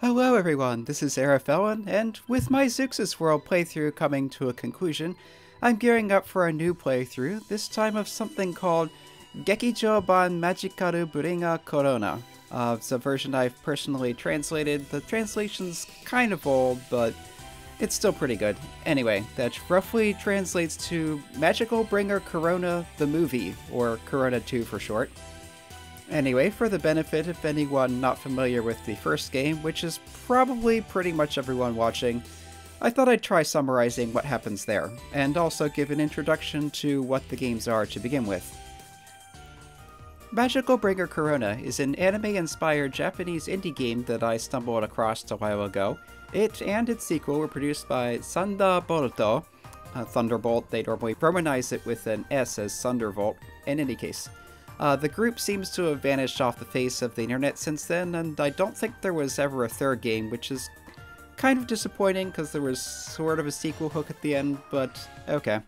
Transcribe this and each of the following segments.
Hello everyone, this is Erifellen, and with my Zeux's World playthrough coming to a conclusion, I'm gearing up for a new playthrough, this time of something called Gekijo Ban Magikaru Buringa Korona. Uh, it's a version I've personally translated. The translation's kind of old, but it's still pretty good. Anyway, that roughly translates to Magical Bringer Korona the movie, or Korona 2 for short. Anyway, for the benefit of anyone not familiar with the first game, which is probably pretty much everyone watching, I thought I'd try summarizing what happens there, and also give an introduction to what the games are to begin with. Magical Bringer Korona is an anime-inspired Japanese indie game that I stumbled across a while ago. It and its sequel were produced by Thunderbolto, uh, Thunderbolt, they normally romanize it with an S as Thunderbolt, in any case. Uh, the group seems to have vanished off the face of the internet since then, and I don't think there was ever a third game, which is kind of disappointing because there was sort of a sequel hook at the end, but okay.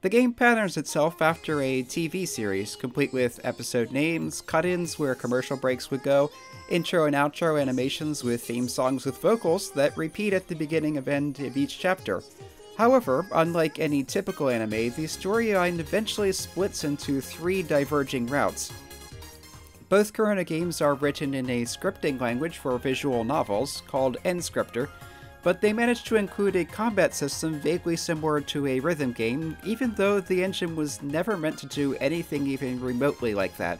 The game patterns itself after a TV series, complete with episode names, cut-ins where commercial breaks would go, intro and outro animations with theme songs with vocals that repeat at the beginning and end of each chapter. However, unlike any typical anime, the storyline eventually splits into three diverging routes. Both Korona games are written in a scripting language for visual novels called Nscripter, but they managed to include a combat system vaguely similar to a rhythm game, even though the engine was never meant to do anything even remotely like that.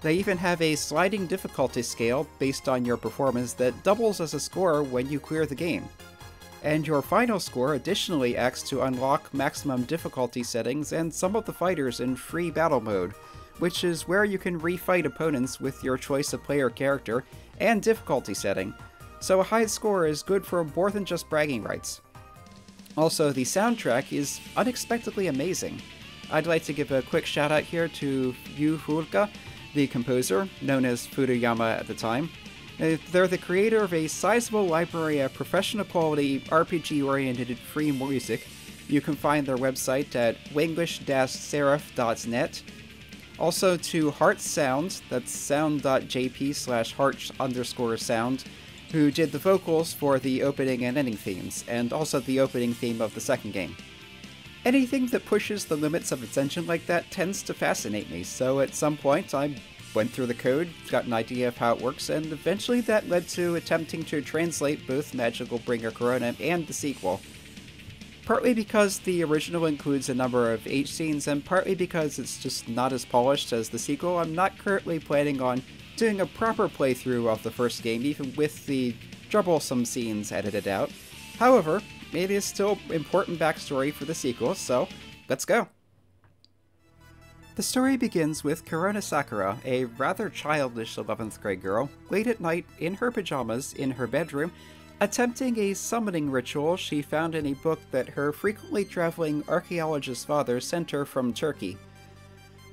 They even have a sliding difficulty scale based on your performance that doubles as a score when you clear the game and your final score additionally acts to unlock maximum difficulty settings and some of the fighters in free battle mode, which is where you can refight opponents with your choice of player character and difficulty setting, so a high score is good for more than just bragging rights. Also, the soundtrack is unexpectedly amazing. I'd like to give a quick shout out here to Yu Furuka, the composer, known as Furuyama at the time, they're the creator of a sizable library of professional quality RPG oriented free music. You can find their website at wingless-seraph.net. Also to Heart Sound, that's sound.jp slash heart underscore sound, who did the vocals for the opening and ending themes, and also the opening theme of the second game. Anything that pushes the limits of its engine like that tends to fascinate me, so at some point I went through the code, got an idea of how it works, and eventually that led to attempting to translate both Magical Bringer Korona and the sequel. Partly because the original includes a number of H scenes, and partly because it's just not as polished as the sequel, I'm not currently planning on doing a proper playthrough of the first game, even with the troublesome scenes edited out. However, it is still important backstory for the sequel, so let's go. The story begins with Korona Sakura, a rather childish 11th grade girl, late at night in her pajamas in her bedroom, attempting a summoning ritual she found in a book that her frequently traveling archaeologist father sent her from Turkey.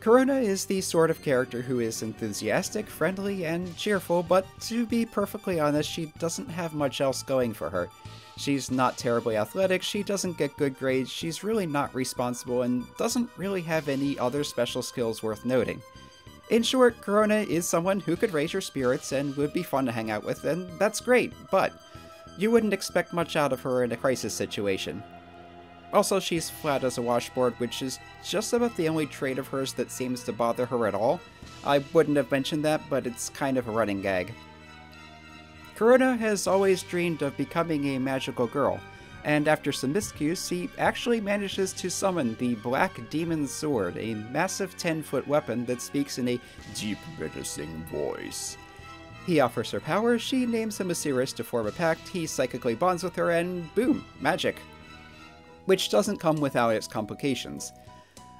Korona is the sort of character who is enthusiastic, friendly, and cheerful, but to be perfectly honest, she doesn't have much else going for her. She's not terribly athletic, she doesn't get good grades, she's really not responsible, and doesn't really have any other special skills worth noting. In short, Korona is someone who could raise your spirits and would be fun to hang out with, and that's great, but you wouldn't expect much out of her in a crisis situation. Also, she's flat as a washboard, which is just about the only trait of hers that seems to bother her at all. I wouldn't have mentioned that, but it's kind of a running gag. Korona has always dreamed of becoming a magical girl, and after some miscues, he actually manages to summon the Black Demon Sword, a massive 10 foot weapon that speaks in a deep, menacing voice. He offers her power, she names him Osiris to form a pact, he psychically bonds with her, and boom, magic. Which doesn't come without its complications.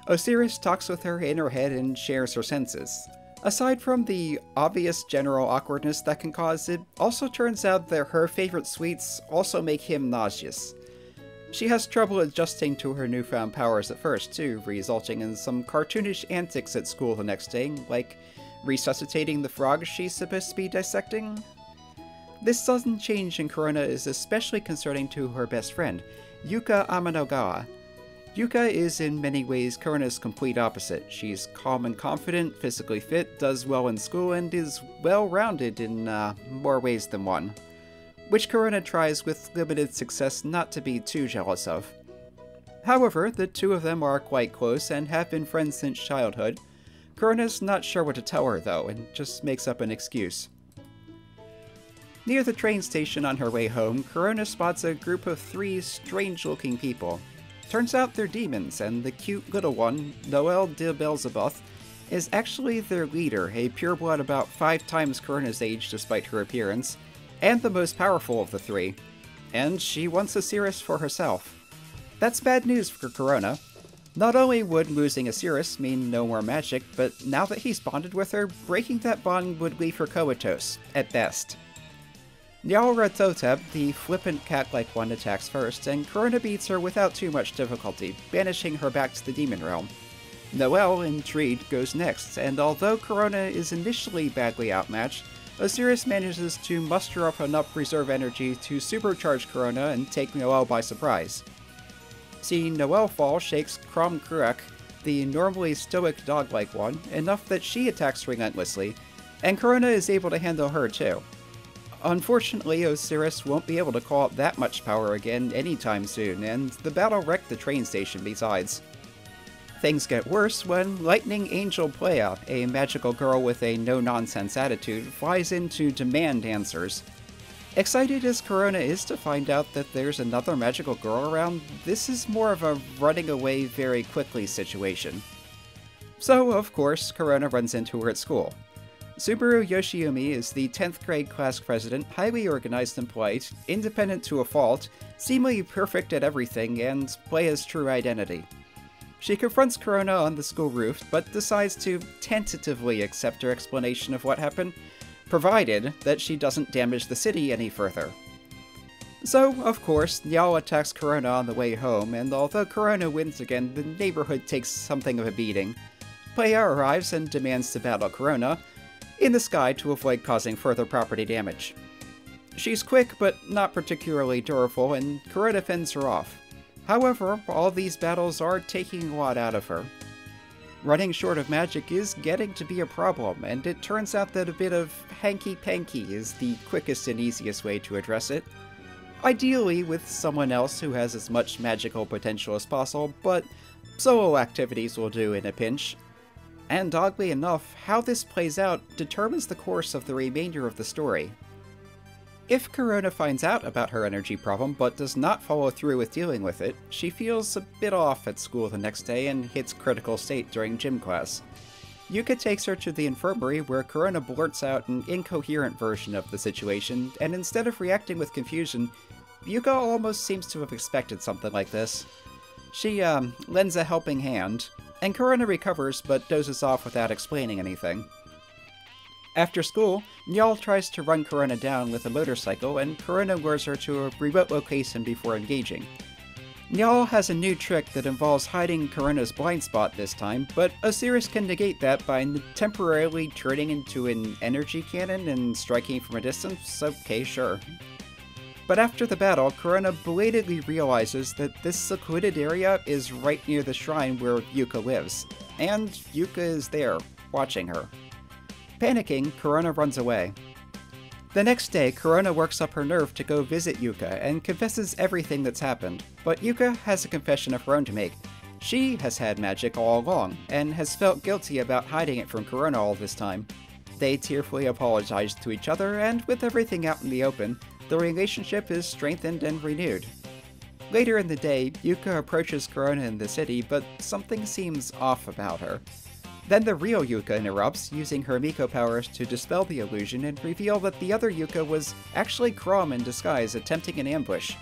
Osiris talks with her in her head and shares her senses. Aside from the obvious general awkwardness that can cause, it also turns out that her favorite sweets also make him nauseous. She has trouble adjusting to her newfound powers at first, too, resulting in some cartoonish antics at school the next day, like resuscitating the frog she's supposed to be dissecting. This sudden change in Korona is especially concerning to her best friend, Yuka Amanogawa, Yuka is in many ways Korona's complete opposite. She's calm and confident, physically fit, does well in school, and is well rounded in uh, more ways than one. Which Korona tries with limited success not to be too jealous of. However, the two of them are quite close and have been friends since childhood. Korona's not sure what to tell her though, and just makes up an excuse. Near the train station on her way home, Korona spots a group of three strange looking people. Turns out they're demons, and the cute little one, Noelle de Belzebuth, is actually their leader, a pureblood about five times Korona's age despite her appearance, and the most powerful of the three. And she wants Osiris for herself. That's bad news for Korona. Not only would losing Osiris mean no more magic, but now that he's bonded with her, breaking that bond would leave her comatose, at best. Nyarlathotep, the flippant cat-like one, attacks first, and Korona beats her without too much difficulty, banishing her back to the demon realm. Noelle, intrigued, goes next, and although Korona is initially badly outmatched, Osiris manages to muster up enough reserve energy to supercharge Korona and take Noelle by surprise. Seeing Noelle fall shakes Crom Kruak, the normally stoic dog-like one, enough that she attacks relentlessly, and Korona is able to handle her too. Unfortunately, Osiris won't be able to call up that much power again anytime soon, and the battle wrecked the train station besides. Things get worse when Lightning Angel Pleia, a magical girl with a no-nonsense attitude, flies in to demand answers. Excited as Korona is to find out that there's another magical girl around, this is more of a running away very quickly situation. So, of course, Korona runs into her at school. Subaru Yoshiyumi is the 10th grade class president, highly organized and polite, independent to a fault, seemingly perfect at everything, and Pleia's true identity. She confronts Korona on the school roof, but decides to tentatively accept her explanation of what happened, provided that she doesn't damage the city any further. So, of course, Nyao attacks Korona on the way home, and although Korona wins again, the neighborhood takes something of a beating. Playa arrives and demands to battle Korona, in the sky to avoid causing further property damage. She's quick, but not particularly durable, and Korona fends her off. However, all these battles are taking a lot out of her. Running short of magic is getting to be a problem, and it turns out that a bit of hanky-panky is the quickest and easiest way to address it. Ideally with someone else who has as much magical potential as possible, but solo activities will do in a pinch. And oddly enough, how this plays out determines the course of the remainder of the story. If Korona finds out about her energy problem but does not follow through with dealing with it, she feels a bit off at school the next day and hits critical state during gym class. Yuka takes her to the infirmary where Korona blurts out an incoherent version of the situation, and instead of reacting with confusion, Yuka almost seems to have expected something like this. She, um, lends a helping hand, and Korona recovers but dozes off without explaining anything. After school, Nyal tries to run Korona down with a motorcycle, and Korona lures her to a remote location before engaging. Nyal has a new trick that involves hiding Korona's blind spot this time, but Osiris can negate that by temporarily turning into an energy cannon and striking from a distance. Okay, sure. But after the battle, Korona belatedly realizes that this secluded area is right near the shrine where Yuka lives, and Yuka is there, watching her. Panicking, Korona runs away. The next day, Korona works up her nerve to go visit Yuka and confesses everything that's happened, but Yuka has a confession of her own to make. She has had magic all along, and has felt guilty about hiding it from Korona all this time. They tearfully apologize to each other, and with everything out in the open, the relationship is strengthened and renewed. Later in the day, Yuka approaches Korona in the city, but something seems off about her. Then the real Yuka interrupts, using her Miko powers to dispel the illusion and reveal that the other Yuka was actually Chrom in disguise attempting an ambush.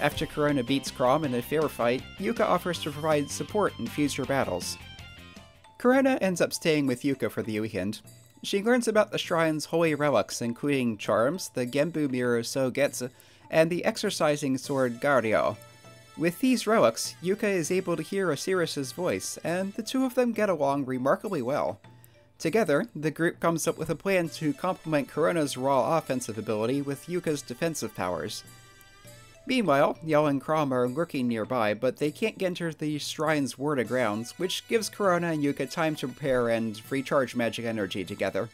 After Korona beats Chrom in a fair fight, Yuka offers to provide support in future battles. Korona ends up staying with Yuka for the weekend. She learns about the shrine's holy relics, including charms, the Genbu mirror Sogetsu, and the exorcising sword Gardio. With these relics, Yuka is able to hear Osiris's voice, and the two of them get along remarkably well. Together, the group comes up with a plan to complement Korona's raw offensive ability with Yuka's defensive powers. Meanwhile, Yell and Chrom are lurking nearby, but they can't get into the shrine's ward grounds, which gives Korona and Yuka time to prepare and recharge magic energy together.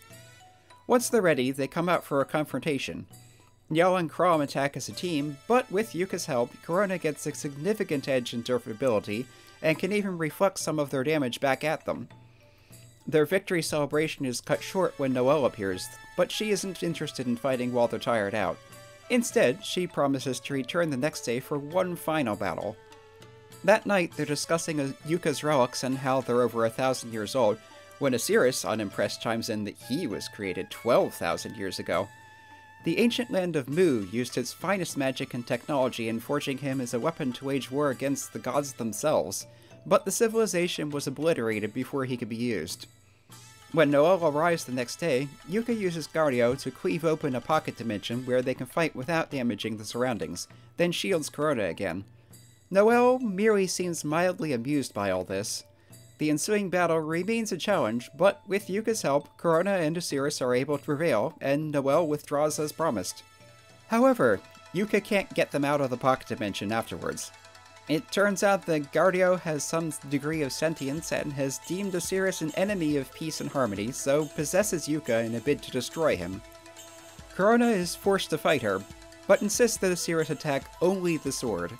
Once they're ready, they come out for a confrontation. Yell and Chrom attack as a team, but with Yuka's help, Korona gets a significant edge in durability and can even reflect some of their damage back at them. Their victory celebration is cut short when Noelle appears, but she isn't interested in fighting while they're tired out. Instead, she promises to return the next day for one final battle. That night, they're discussing Yuka's relics and how they're over a thousand years old, when Osiris, unimpressed, chimes in that he was created 12,000 years ago. The ancient land of Mu used its finest magic and technology in forging him as a weapon to wage war against the gods themselves, but the civilization was obliterated before he could be used. When Noelle arrives the next day, Yuka uses Gardio to cleave open a pocket dimension where they can fight without damaging the surroundings, then shields Korona again. Noelle merely seems mildly amused by all this. The ensuing battle remains a challenge, but with Yuka's help, Korona and Osiris are able to prevail, and Noelle withdraws as promised. However, Yuka can't get them out of the pocket dimension afterwards. It turns out that Gardio has some degree of sentience and has deemed Osiris an enemy of peace and harmony, so possesses Yuka in a bid to destroy him. Korona is forced to fight her, but insists that Osiris attack only the sword.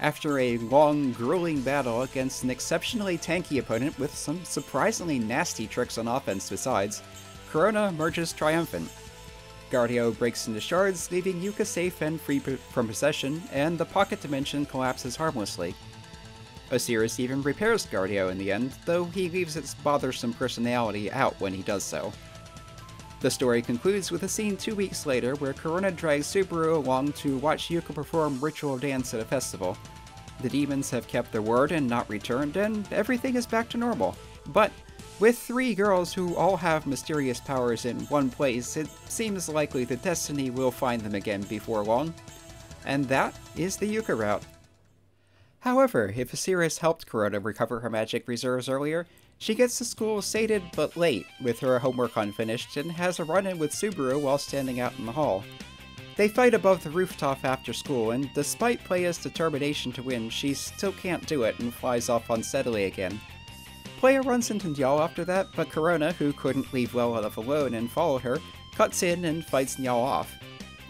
After a long, grueling battle against an exceptionally tanky opponent with some surprisingly nasty tricks on offense besides, Korona emerges triumphant. Gardio breaks into shards, leaving Yuka safe and free from possession, and the pocket dimension collapses harmlessly. Osiris even repairs Gardio in the end, though he leaves its bothersome personality out when he does so. The story concludes with a scene two weeks later where Korona drags Subaru along to watch Yuka perform ritual dance at a festival. The demons have kept their word and not returned, and everything is back to normal. But with three girls who all have mysterious powers in one place, it seems likely that Destiny will find them again before long. And that is the Yuka route. However, if Osiris helped Korona recover her magic reserves earlier, she gets to school sated but late, with her homework unfinished, and has a run-in with Subaru while standing out in the hall. They fight above the rooftop after school, and despite Pleia's determination to win, she still can't do it and flies off unsteadily again. Pleia runs into Nyal after that, but Korona, who couldn't leave well enough alone and follow her, cuts in and fights Nyal off.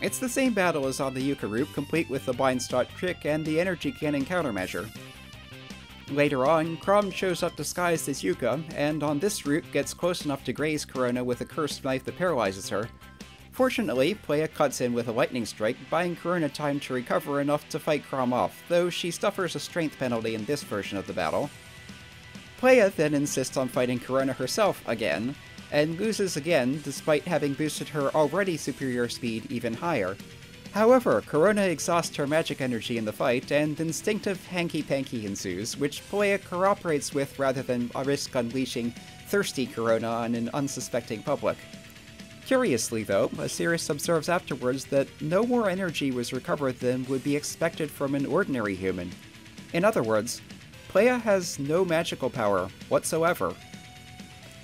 It's the same battle as on the Yuka route, complete with the blind trick and the energy cannon countermeasure. Later on, Chrom shows up disguised as Yuka, and on this route gets close enough to graze Korona with a cursed knife that paralyzes her. Fortunately, Pleia cuts in with a lightning strike, buying Korona time to recover enough to fight Chrom off, though she suffers a strength penalty in this version of the battle. Pleia then insists on fighting Korona herself again, and loses again despite having boosted her already superior speed even higher. However, Korona exhausts her magic energy in the fight, and instinctive hanky-panky ensues, which Pleia cooperates with rather than risk unleashing thirsty Korona on an unsuspecting public. Curiously, though, Osiris observes afterwards that no more energy was recovered than would be expected from an ordinary human. In other words, Pleia has no magical power whatsoever.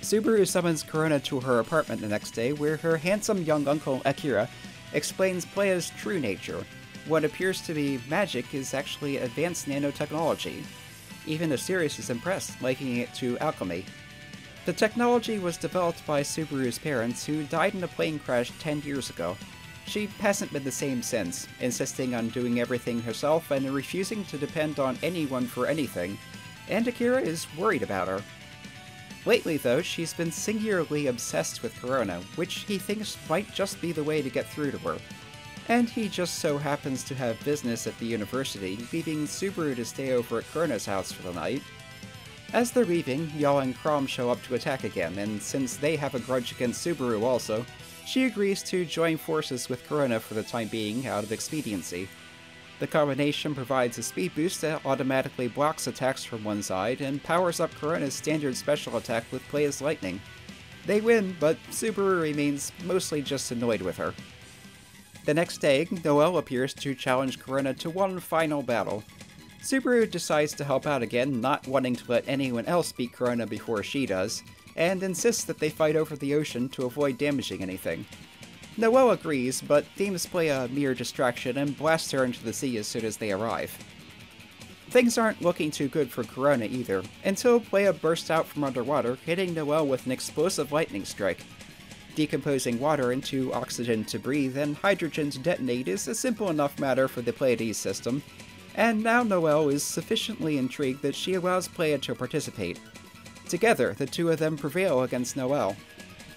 Subaru summons Korona to her apartment the next day, where her handsome young uncle Akira explains Pleia's true nature. What appears to be magic is actually advanced nanotechnology. Even Osiris is impressed, likening it to alchemy. The technology was developed by Subaru's parents, who died in a plane crash 10 years ago. She hasn't been the same since, insisting on doing everything herself and refusing to depend on anyone for anything, and Akira is worried about her. Lately, though, she's been singularly obsessed with Korona, which he thinks might just be the way to get through to her. And he just so happens to have business at the university, leaving Subaru to stay over at Korona's house for the night. As they're leaving, Yaw and Chrom show up to attack again, and since they have a grudge against Subaru also, she agrees to join forces with Korona for the time being out of expediency. The combination provides a speed boost that automatically blocks attacks from one side and powers up Korona's standard special attack with Pleia's Lightning. They win, but Subaru remains mostly just annoyed with her. The next day, Noelle appears to challenge Korona to one final battle. Subaru decides to help out again, not wanting to let anyone else beat Korona before she does, and insists that they fight over the ocean to avoid damaging anything. Noelle agrees, but deems Pleia a mere distraction and blasts her into the sea as soon as they arrive. Things aren't looking too good for Korona either, until Pleia bursts out from underwater, hitting Noelle with an explosive lightning strike. Decomposing water into oxygen to breathe and hydrogen to detonate is a simple enough matter for the Pleiades system, and now Noelle is sufficiently intrigued that she allows Pleia to participate. Together, the two of them prevail against Noelle.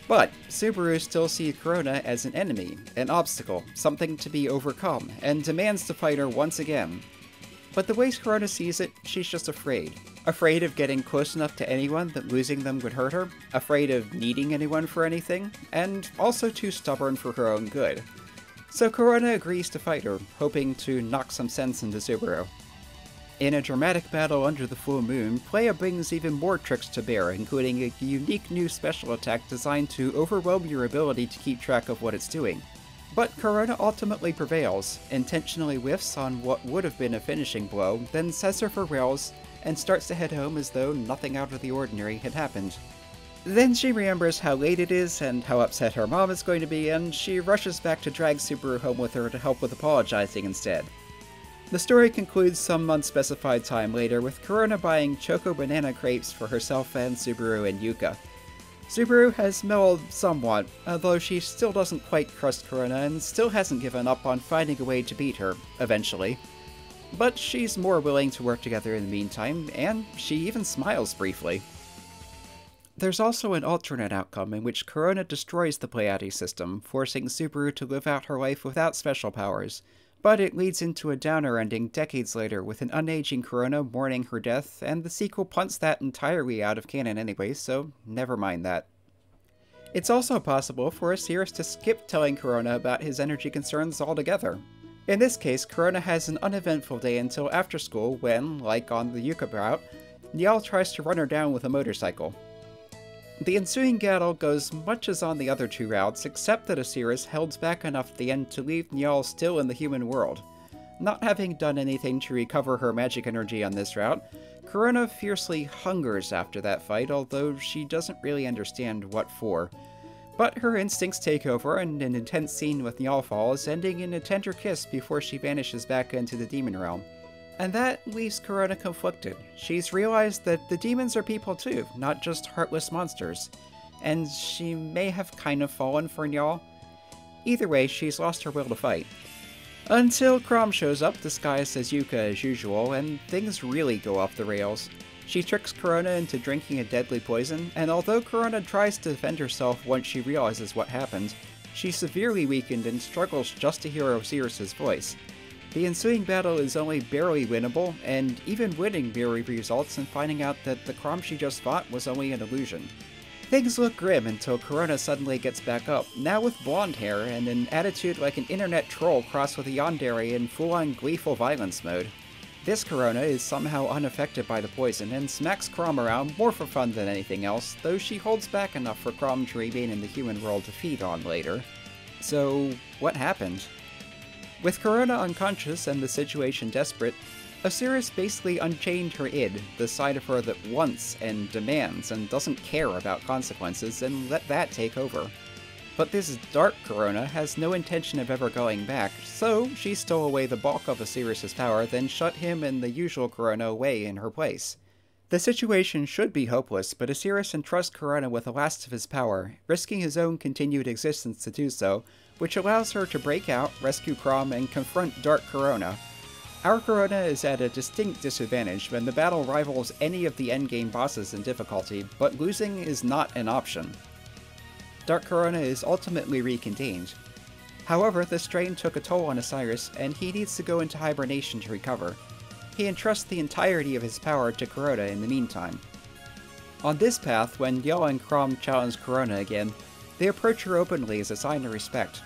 But Subaru still sees Korona as an enemy, an obstacle, something to be overcome, and demands to fight her once again. But the way Korona sees it, she's just afraid. Afraid of getting close enough to anyone that losing them would hurt her, afraid of needing anyone for anything, and also too stubborn for her own good. So Korona agrees to fight her, hoping to knock some sense into Subaru. In a dramatic battle under the full moon, Pleia brings even more tricks to bear, including a unique new special attack designed to overwhelm your ability to keep track of what it's doing. But Korona ultimately prevails, intentionally whiffs on what would have been a finishing blow, then sets her for rails, and starts to head home as though nothing out of the ordinary had happened. Then she remembers how late it is and how upset her mom is going to be, and she rushes back to drag Subaru home with her to help with apologizing instead. The story concludes some unspecified time later with Korona buying Choco Banana crepes for herself and Subaru and Yuka. Subaru has mellowed somewhat, although she still doesn't quite trust Korona and still hasn't given up on finding a way to beat her, eventually. But she's more willing to work together in the meantime, and she even smiles briefly. There's also an alternate outcome in which Korona destroys the Pleiades system, forcing Subaru to live out her life without special powers, but it leads into a downer ending decades later with an unaging Korona mourning her death, and the sequel punts that entirely out of canon anyway, so never mind that. It's also possible for Osiris to skip telling Korona about his energy concerns altogether. In this case, Korona has an uneventful day until after school when, like on the Yuka route, Nyal tries to run her down with a motorcycle. The ensuing battle goes much as on the other two routes, except that Osiris holds back enough at the end to leave Nyal still in the human world. Not having done anything to recover her magic energy on this route, Korona fiercely hungers after that fight, although she doesn't really understand what for. But her instincts take over, and an intense scene with Nyal falls, ending in a tender kiss before she vanishes back into the demon realm. And that leaves Korona conflicted. She's realized that the demons are people too, not just heartless monsters. And she may have kind of fallen for Nyal. Either way, she's lost her will to fight. Until Chrom shows up disguised as Yuka as usual, and things really go off the rails. She tricks Korona into drinking a deadly poison, and although Korona tries to defend herself once she realizes what happened, she's severely weakened and struggles just to hear Osiris' voice. The ensuing battle is only barely winnable, and even winning barely results in finding out that the Chrom she just fought was only an illusion. Things look grim until Korona suddenly gets back up, now with blonde hair and an attitude like an internet troll crossed with a yandere in full-on gleeful violence mode. This Korona is somehow unaffected by the poison and smacks Chrom around more for fun than anything else, though she holds back enough for Chrom to remain in the human world to feed on later. So, what happened? With Korona unconscious and the situation desperate, Osiris basically unchained her id, the side of her that wants and demands and doesn't care about consequences, and let that take over. But this dark Korona has no intention of ever going back, so she stole away the bulk of Osiris' power, then shut him and the usual Korona away in her place. The situation should be hopeless, but Osiris entrusts Korona with the last of his power, risking his own continued existence to do so, which allows her to break out, rescue Crom, and confront Dark Korona. Our Korona is at a distinct disadvantage when the battle rivals any of the endgame bosses in difficulty, but losing is not an option. Dark Korona is ultimately recontained. However, the strain took a toll on Osiris, and he needs to go into hibernation to recover. He entrusts the entirety of his power to Korona in the meantime. On this path, when Yell and Crom challenge Korona again, they approach her openly as a sign of respect.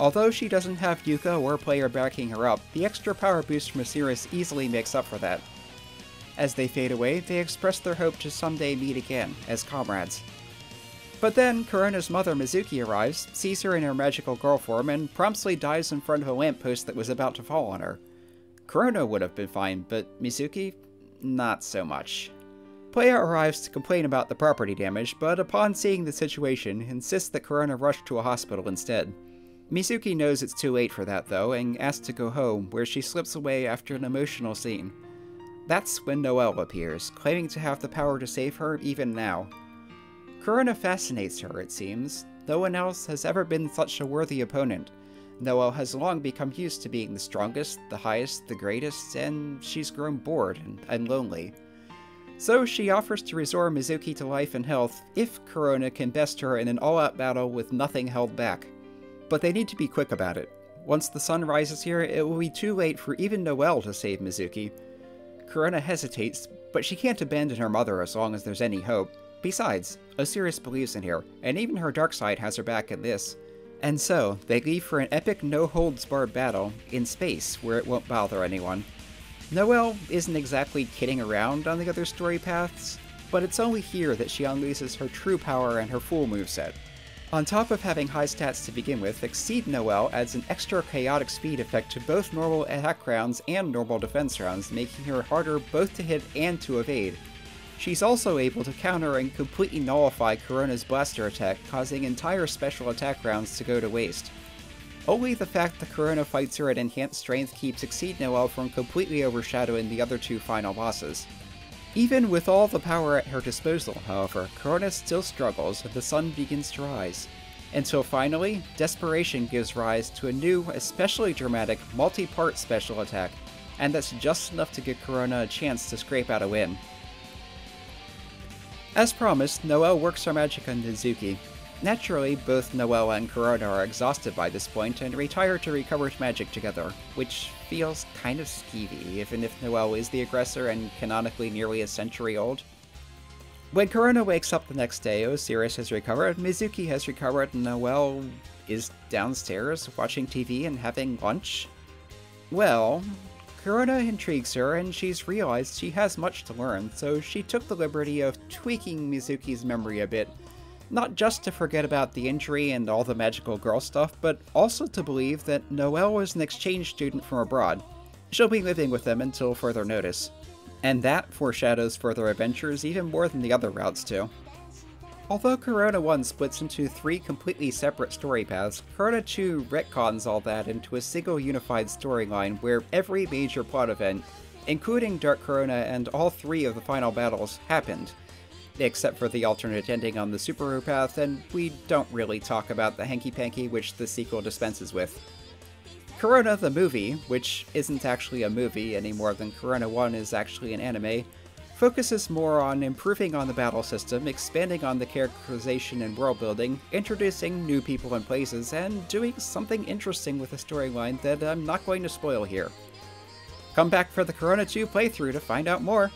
Although she doesn't have Yuka or Pleia backing her up, the extra power boost from Osiris easily makes up for that. As they fade away, they express their hope to someday meet again, as comrades. But then, Korona's mother Mizuki arrives, sees her in her magical girl form, and promptly dies in front of a lamppost that was about to fall on her. Korona would have been fine, but Mizuki? Not so much. Pleia arrives to complain about the property damage, but upon seeing the situation, insists that Korona rush to a hospital instead. Mizuki knows it's too late for that though, and asks to go home, where she slips away after an emotional scene. That's when Noelle appears, claiming to have the power to save her even now. Korona fascinates her, it seems. No one else has ever been such a worthy opponent. Noelle has long become used to being the strongest, the highest, the greatest, and she's grown bored and, and lonely. So she offers to restore Mizuki to life and health if Korona can best her in an all-out battle with nothing held back. But they need to be quick about it. Once the sun rises here, it will be too late for even Noelle to save Mizuki. Korona hesitates, but she can't abandon her mother as long as there's any hope. Besides, Osiris believes in her, and even her dark side has her back in this. And so, they leave for an epic no-holds-barred battle in space where it won't bother anyone. Noelle isn't exactly kidding around on the other story paths, but it's only here that she unleashes her true power and her full moveset. On top of having high stats to begin with, Exceed Noelle adds an extra chaotic speed effect to both normal attack rounds and normal defense rounds, making her harder both to hit and to evade, She's also able to counter and completely nullify Korona's blaster attack, causing entire special attack rounds to go to waste. Only the fact that Korona fights her at enhanced strength keeps Exceed Noelle from completely overshadowing the other two final bosses. Even with all the power at her disposal, however, Korona still struggles and the sun begins to rise. Until finally, Desperation gives rise to a new, especially dramatic, multi-part special attack, and that's just enough to give Korona a chance to scrape out a win. As promised, Noelle works her magic on Mizuki. Naturally, both Noelle and Korona are exhausted by this point and retire to recover magic together, which feels kind of skeevy, even if Noelle is the aggressor and canonically nearly a century old. When Korona wakes up the next day, Osiris has recovered, Mizuki has recovered, and Noelle is downstairs watching TV and having lunch. Well, Korona intrigues her, and she's realized she has much to learn, so she took the liberty of tweaking Mizuki's memory a bit. Not just to forget about the injury and all the magical girl stuff, but also to believe that Noelle was an exchange student from abroad. She'll be living with them until further notice. And that foreshadows further adventures even more than the other routes do. Although Korona 1 splits into three completely separate story paths, Korona 2 retcons all that into a single unified storyline where every major plot event, including Dark Korona and all three of the final battles, happened. Except for the alternate ending on the Subaru path, and we don't really talk about the hanky-panky which the sequel dispenses with. Korona the movie, which isn't actually a movie any more than Korona 1 is actually an anime, focuses more on improving on the battle system, expanding on the characterization and world building, introducing new people and places, and doing something interesting with the storyline that I'm not going to spoil here. Come back for the Korona 2 playthrough to find out more.